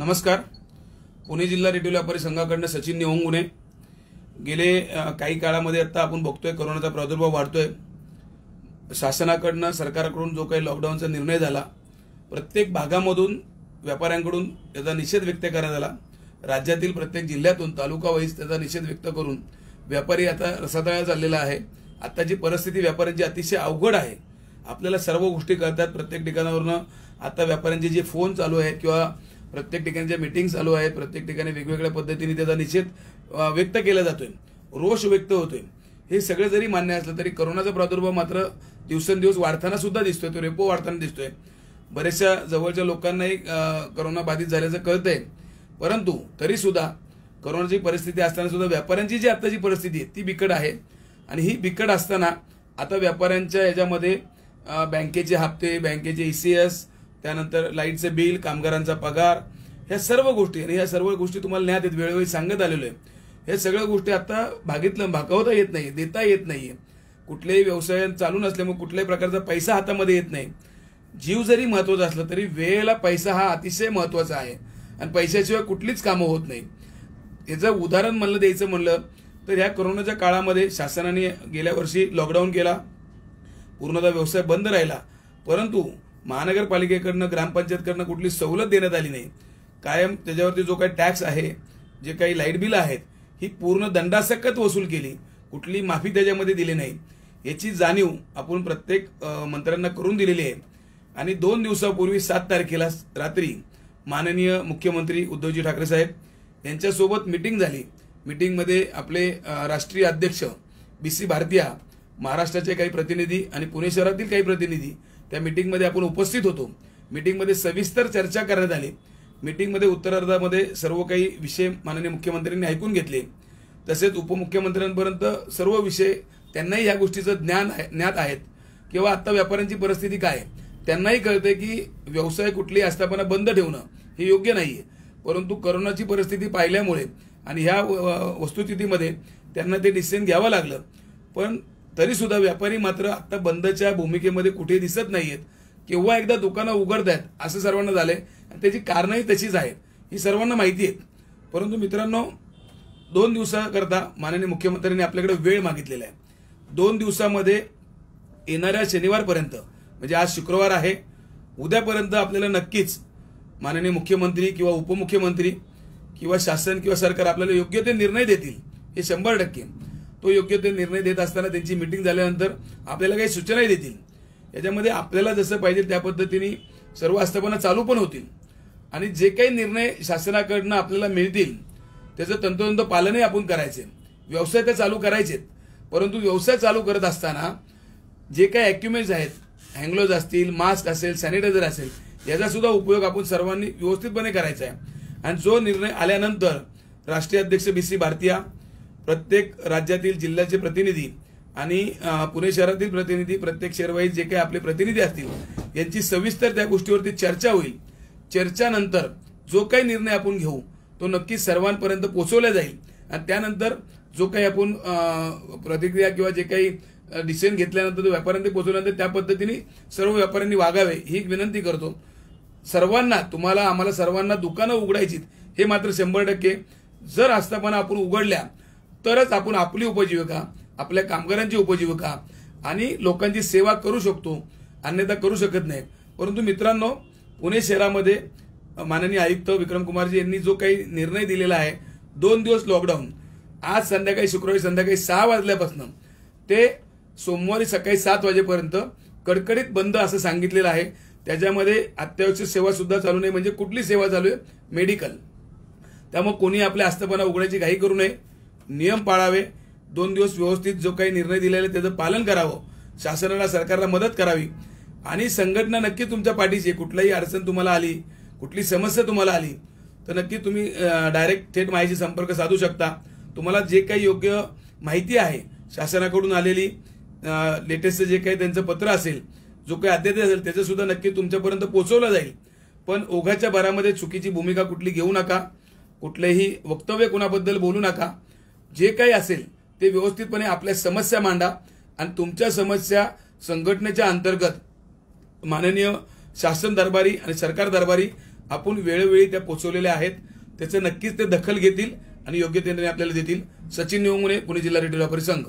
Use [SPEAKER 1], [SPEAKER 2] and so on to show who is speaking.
[SPEAKER 1] नमस्कार. पुणे जिल्हा रेडिओ व्यापारी संघाकडनं सचिन निहोंगुने गेले काही काळामध्ये आता आपण बघतोय करोनाचा प्रादुर्भाव वाढतोय. शासनाकडनं सरकारकडून जो काही लॉकडाऊनचा निर्णय झाला प्रत्येक भागामधून व्यापाऱ्यांकडून त्याचा निषेध व्यक्त करण्यात आला. राज्यातील प्रत्येक जिल्ह्यातून तालुका वाईज त्याचा निषेध व्यक्त करून व्यापारी आता रसातळा चाललेला आहे. आत्ताची परिस्थिती व्यापाऱ्यांची अतिशय अवघड आहे आपल्याला सर्व गोष्टी कळतात. प्रत्येक ठिकाणावरनं आता व्यापाऱ्यांचे जे फोन चालू आहेत किंवा प्रत्येक ठिकाणी ज्या मिटिंग चालू आहेत प्रत्येक ठिकाणी वेगवेगळ्या पद्धतीने त्याचा निषेध व्यक्त केला जातोय. रोष व्यक्त होतोय. हे सगळं जरी मान्य असलं तरी करोनाचा प्रादुर्भाव मात्र दिवसेंदिवस वाढताना सुद्धा दिसतोय. तो रेपो वाढताना दिसतोय. बऱ्याचशा जवळच्या लोकांनाही करोना बाधित झाल्याचं कळतंय. परंतु तरी सुद्धा करोनाची परिस्थिती असताना सुद्धा व्यापाऱ्यांची जी आत्ताची परिस्थिती आहे ती बिकट आहे. आणि ही बिकट असताना आता व्यापाऱ्यांच्या याच्यामध्ये बँकेचे हप्ते बँकेचे ई सी एस त्यानंतर लाईटचे बिल कामगारांचा पगार ह्या सर्व गोष्टी आणि ह्या सर्व गोष्टी तुम्हाला न्यायात येत वेळोवेळी सांगत आलेलो आहे. ह्या सगळ्या गोष्टी आता भागीतलं भागवता येत नाही देता येत नाहीये कुठल्याही व्यवसाय चालू नसल्यामुळे कुठल्याही प्रकारचा पैसा हातामध्ये येत नाही. जीव जरी महत्त्वाचा असला तरी वेळेला पैसा हा अतिशय महत्त्वाचा आहे. आणि पैशाशिवाय कुठलीच कामं होत नाही. याचं उदाहरण म्हणलं द्यायचं म्हणलं तर ह्या कोरोनाच्या काळामध्ये शासनाने गेल्या वर्षी लॉकडाऊन केला. पूर्णतः व्यवसाय बंद राहिला. परंतु महानगरपालिकेकडनं ग्रामपंचायतकडनं कुठली सवलत देण्यात आली नाही. कायम त्याच्यावरती जो काही टॅक्स आहे जे काही लाइट बिल आहेत ही पूर्ण दंडासकत वसूल केली. कुठली माफी त्याच्यामध्ये दिली नाही. याची जाणीव आपण प्रत्येक मंत्र्यांना करून दिलेली आहे. आणि दोन दिवसापूर्वी सात तारखेला रात्री माननीय मुख्यमंत्री उद्धवजी ठाकरे साहेब यांच्यासोबत मिटिंग झाली. मिटिंगमध्ये आपले राष्ट्रीय अध्यक्ष बी सी भारतीया महाराष्ट्राचे काही प्रतिनिधी आणि पुणे शहरातील काही प्रतिनिधी त्या मिटिंगमध्ये आपण उपस्थित होतो. मिटिंगमध्ये सविस्तर चर्चा करण्यात आली. मिटिंगमध्ये उत्तरार्धामध्ये सर्व काही विषय माननीय मुख्यमंत्र्यांनी ऐकून घेतले. तसेच उपमुख्यमंत्र्यांपर्यंत सर्व विषय त्यांनाही या गोष्टीचं ज्ञान आहे- ज्ञात आहेत. किंवा आता व्यापाऱ्यांची परिस्थिती काय आहे. त्यांनाही कळते की व्यवसाय कुठली आस्थापना बंद ठेवणं हे योग्य नाही आहे परंतु करोनाची परिस्थिती पाहिल्यामुळे आणि ह्या व- वस्तुस्थितीमध्ये त्यांना ते डिसिजन घ्यावं लागलं. पण तरी सुद्धा व्यापारी मात्र आता बंदच्या भूमिकेमध्ये कुठे दिसत नाहीयेत. केव्हा एकदा दुकानं उघडत आहेत असं सर्वांना झालंय. आणि त्याची कारणंही तशीच आहेत. ही सर्वांना माहिती आहेत. परंतु मित्रांनो दोन दिवसाकरता माननीय मुख्यमंत्र्यांनी आपल्याकडे वेळ मागितलेला आहे. दोन दिवसामध्ये येणाऱ्या शनिवारपर्यंत म्हणजे आज शुक्रवार आहे उद्यापर्यंत आपल्याला नक्कीच माननीय मुख्यमंत्री किंवा उपमुख्यमंत्री किंवा शासन किंवा सरकार आपल्याला योग्य ते निर्णय देतील हे शंभर टक्के. तो योग्य ते निर्णय देत असताना त्यांची मिटिंग झाल्यानंतर आपल्याला काही सूचनाही देतील. याच्यामध्ये आपल्याला जसं पाहिजे त्या पद्धतीने सर्व आस्थापना चालू पण होतील. आणि जे काही निर्णय शासनाकडनं आपल्याला मिळतील त्याचं तंतोतंत पालनही आपण करायचे. व्यवसाय तर चालू करायचेत परंतु व्यवसाय चालू करत असताना जे काही ॲक्युमेंट्स आहेत हँग्लोज असतील मास्क असेल सॅनिटायझर असेल याचा सुद्धा उपयोग आपण सर्वांनी व्यवस्थितपणे करायचा आहे. आणि जो निर्णय आल्यानंतर राष्ट्रीय अध्यक्ष बी सी भारतीया प्रत्येक राज्यातील जिल्ह्याचे प्रतिनिधी आणि पुणे शहरातील प्रतिनिधी प्रत्येक शहरवाईज जे काही आपले प्रतिनिधी असतील यांची सविस्तर त्या गोष्टीवरती चर्चा होईल. चर्चानंतर जो काही निर्णय आपण घेऊ तो नक्की सर्वांपर्यंत पोहोचवला जाईल. आणि त्यानंतर जो काही आपण प्रतिक्रिया किंवा जे काही डिसिजन घेतल्यानंतर तो व्यापाऱ्यांनी पोहोचवल्यानंतर त्या पद्धतीने सर्व व्यापाऱ्यांनी वागावे ही एक विनंती करतो. सर्वांना तुम्हाला आम्हाला सर्वांना दुकानं उघडायचीत हे मात्र शंभर टक्के. जर आस्थापना आपण उघडल्या तरच आपण आपली उपजीविका आपल्या कामगारांची उपजीविका आणि लोकांची सेवा करू शकतो अन्यथा करू शकत नाही परंतु मित्रांनो पुणे शहरामध्ये माननीय आयुक्त विक्रम कुमारजी यांनी जो काही निर्णय दिलेला आहे दोन दिवस लॉकडाऊन आज संध्याकाळी शुक्रवारी संध्याकाळी सहा वाजल्यापासून ते सोमवारी सकाळी सात वाजेपर्यंत कडकडीत बंद असं सांगितलेलं आहे. त्याच्यामध्ये अत्यावश्यक सेवा सुद्धा चालू नये म्हणजे कुठली सेवा चालू आहे? मेडिकल. त्यामुळे कोणी आपल्या आस्थापना उघडायची घाई करू नये. नियम पाळावे दोन दिवस व्यवस्थित जो काही निर्णय दिलेला आहे त्याचं पालन करावं. शासनाला सरकारला मदत करावी. आणि संघटना नक्की तुमच्या पाठीशी कुठलाही अडचण तुम्हाला आली कुठली समस्या तुम्हाला आली तर नक्की तुम्ही डायरेक्ट थेट माझ्याशी संपर्क साधू शकता. तुम्हाला जे काही योग्य माहिती आहे शासनाकडून आलेली लेटेस्ट जे काही त्यांचं पत्र असेल जो काही अध्यादेश असेल त्याचं सुद्धा नक्की तुमच्यापर्यंत पोहोचवलं जाईल. पण ओघाच्या भरामध्ये चुकीची भूमिका कुठली घेऊ नका. कुठलेही वक्तव्य कुणाबद्दल बोलू नका. जे काही असेल ते व्यवस्थितपणे आपल्या समस्या मांडा आणि तुमच्या समस्या संघटनेच्या अंतर्गत माननीय शासन दरबारी आणि सरकार दरबारी आपण वेळोवेळी त्या पोचवलेल्या आहेत. त्याचं नक्कीच ते दखल घेतील आणि योग्य ते निर्णय आपल्याला देतील. सचिन निवंगुने पुणे जिल्हा रेडिओ व्यापारी संघ.